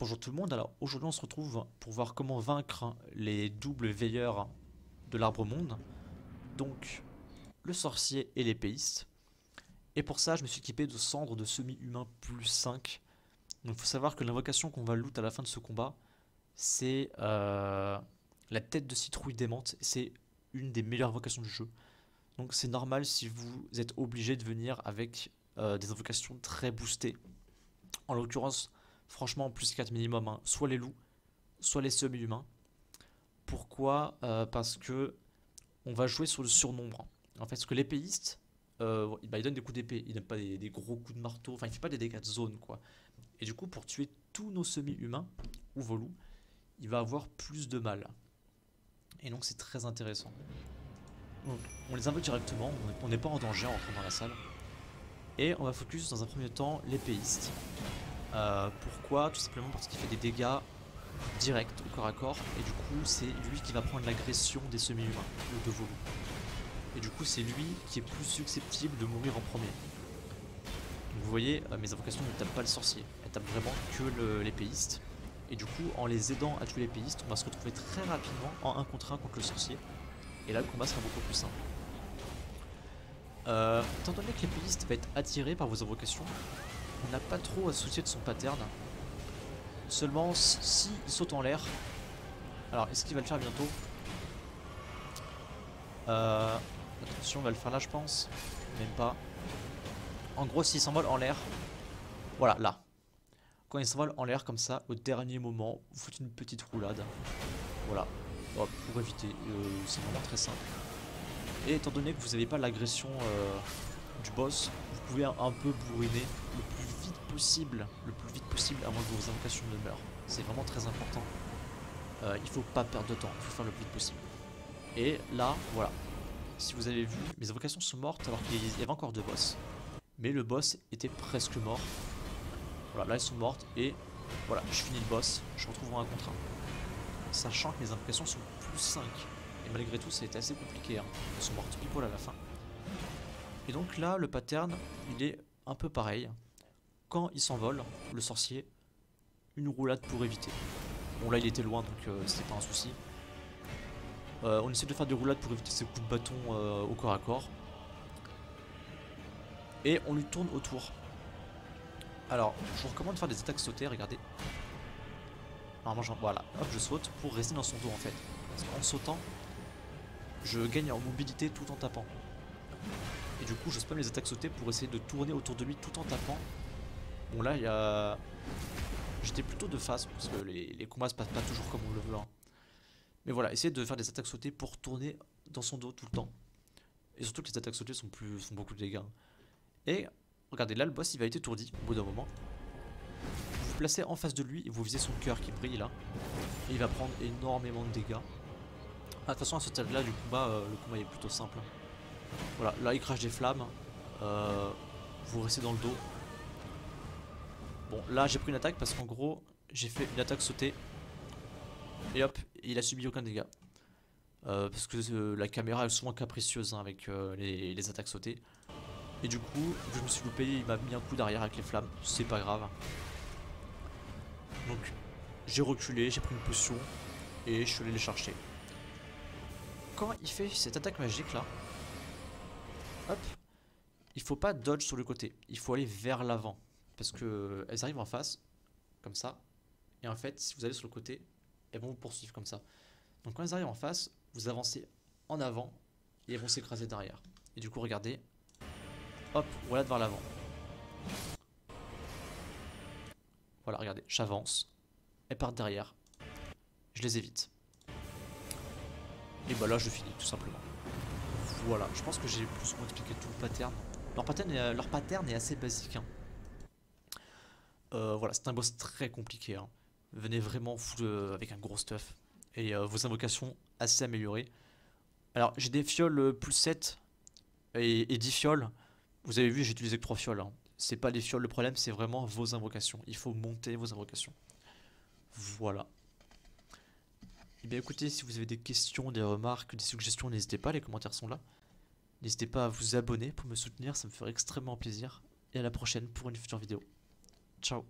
Bonjour tout le monde, alors aujourd'hui on se retrouve pour voir comment vaincre les doubles veilleurs de l'arbre monde, donc le sorcier et l'épéiste. Et pour ça je me suis équipé de cendres de semi-humain plus 5. Donc il faut savoir que l'invocation qu'on va loot à la fin de ce combat, c'est euh, la tête de citrouille démente, c'est une des meilleures invocations du jeu. Donc c'est normal si vous êtes obligé de venir avec euh, des invocations très boostées. En l'occurrence, franchement, plus 4 minimum. Hein. Soit les loups, soit les semi-humains. Pourquoi? Euh, Parce que on va jouer sur le surnombre. En fait, ce que l'épéiste, euh, bah, il donne des coups d'épée, il donne pas des, gros coups de marteau, enfin il fait pas des dégâts de zone quoi. Et du coup, pour tuer tous nos semi-humains ou vos loups, il va avoir plus de mal. Et donc c'est très intéressant. on les invoque directement, on n'est pas en danger en rentrant dans la salle. Et on va focus dans un premier temps l'épéiste. Euh, pourquoi Tout simplement parce qu'il fait des dégâts directs au corps à corps. Et du coup, c'est lui qui va prendre l'agression des semi-humains ou de vos Et du coup, c'est lui qui est plus susceptible de mourir en premier. Donc vous voyez, euh, mes invocations ne tapent pas le sorcier. Elles tapent vraiment que l'épéiste. Et du coup, en les aidant à tuer l'épéiste, on va se retrouver très rapidement en 1 contre 1 contre le sorcier. Et là, le combat sera beaucoup plus simple. Euh, étant donné que l'épéiste va être attiré par vos invocations, on n'a pas trop à soucier de son pattern. Seulement, s'il saute en l'air... Alors, est-ce qu'il va le faire bientôt? Euh, Attention, on va le faire là, je pense. Même pas. En gros, s'il s'envole en l'air... Voilà, là. Quand il s'envole en l'air comme ça, au dernier moment, vous faites une petite roulade. Voilà. pour éviter. Euh, c'est vraiment très simple. Et étant donné que vous n'avez pas l'agression euh, du boss, pouvez un, peu bourriner le plus vite possible, le plus vite possible avant que vos invocations ne meurent. C'est vraiment très important. Euh, il faut pas perdre de temps, il faut faire le plus vite possible. Et là, voilà. Si vous avez vu, mes invocations sont mortes alors qu'il y avait encore deux boss. Mais le boss était presque mort. Voilà, là elles sont mortes et voilà, je finis le boss, je retrouve un contre 1. Sachant que mes invocations sont plus 5. Et malgré tout, ça a été assez compliqué. Hein. Elles sont mortes pile à la fin. Et donc là, le pattern, il est un peu pareil. Quand il s'envole, le sorcier, une roulade pour éviter. Bon là il était loin donc euh, c'était pas un souci. Euh, on essaie de faire des roulades pour éviter ses coups de bâton euh, au corps à corps. Et on lui tourne autour. Alors, je vous recommande de faire des attaques sautées, regardez. Normalement, voilà, hop, je saute pour rester dans son dos en fait. Parce qu'en sautant, je gagne en mobilité tout en tapant. Et du coup je spam les attaques sautées pour essayer de tourner autour de lui tout en tapant. Bon là il y a... J'étais plutôt de face parce que les, combats se passent pas toujours comme on le veut. Hein. Mais voilà, essayer de faire des attaques sautées pour tourner dans son dos tout le temps. Et surtout que les attaques sautées sont, plus, beaucoup de dégâts. Et regardez là le boss il va être étourdi au bout d'un moment. Vous vous placez en face de lui et vous visez son cœur qui brille là. Et il va prendre énormément de dégâts. Ah, de toute façon à ce stade là du combat, euh, le combat est plutôt simple. Voilà, là il crache des flammes. Euh, vous restez dans le dos. Bon, là j'ai pris une attaque parce qu'en gros, j'ai fait une attaque sautée. Et hop, il a subi aucun dégât. Euh, parce que euh, la caméra est souvent capricieuse hein, avec les, attaques sautées. Et du coup, je me suis loupé, il m'a mis un coup d'arrière avec les flammes. C'est pas grave. Donc, j'ai reculé, j'ai pris une potion. Et je suis allé les chercher. Quand il fait cette attaque magique là, hop, il faut pas dodge sur le côté, il faut aller vers l'avant. Parce que elles arrivent en face, comme ça, et en fait, si vous allez sur le côté, elles vont vous poursuivre comme ça. Donc quand elles arrivent en face, vous avancez en avant, et elles vont s'écraser derrière. Et du coup, regardez, hop, voilà vers l'avant. Voilà, regardez, j'avance, elles partent derrière, je les évite. Et bah je finis, tout simplement. Voilà, je pense que j'ai plus ou moins expliqué tout le pattern. Leur pattern est, assez basique. Hein. Euh, voilà, c'est un boss très compliqué. Hein. Venez vraiment euh, avec un gros stuff. Et euh, vos invocations assez améliorées. Alors, j'ai des fioles plus 7 et, 10 fioles. Vous avez vu, j'ai utilisé que 3 fioles. Hein. C'est pas les fioles le problème, c'est vraiment vos invocations. Il faut monter vos invocations. Voilà. Et eh bien écoutez, si vous avez des questions, des remarques, des suggestions, n'hésitez pas, les commentaires sont là. N'hésitez pas à vous abonner pour me soutenir, ça me ferait extrêmement plaisir. Et à la prochaine pour une future vidéo. Ciao